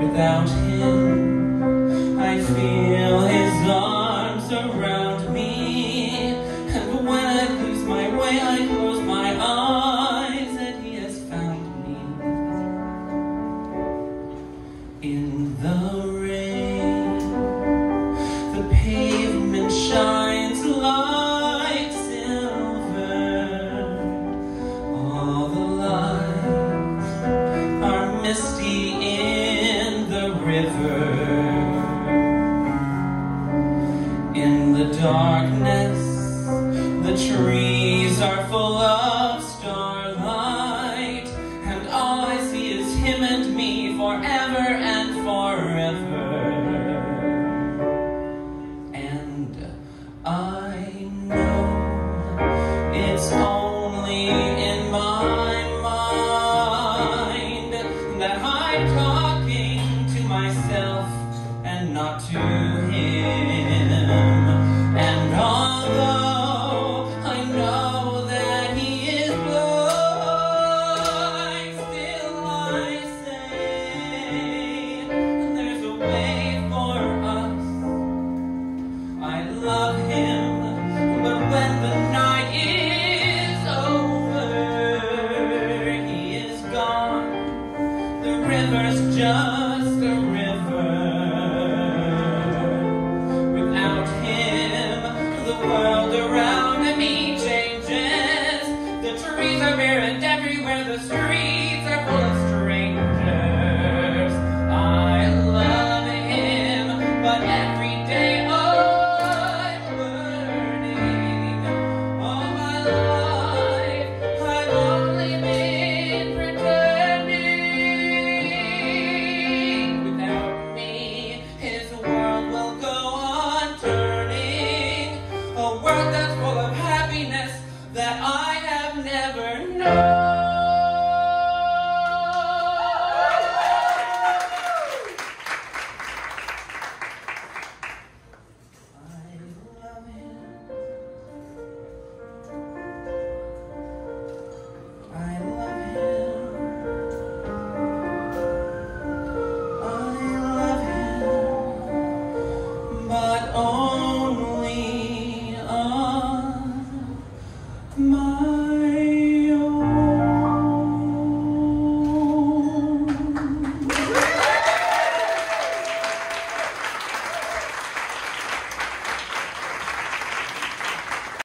Without him, I feel his arms around me. And when I lose my way, I close my eyes, and he has found me. In the the darkness, the trees are full of starlight, and all I see is him and me forever and forever. And I know it's only in my mind that I'm talking to myself and not to him.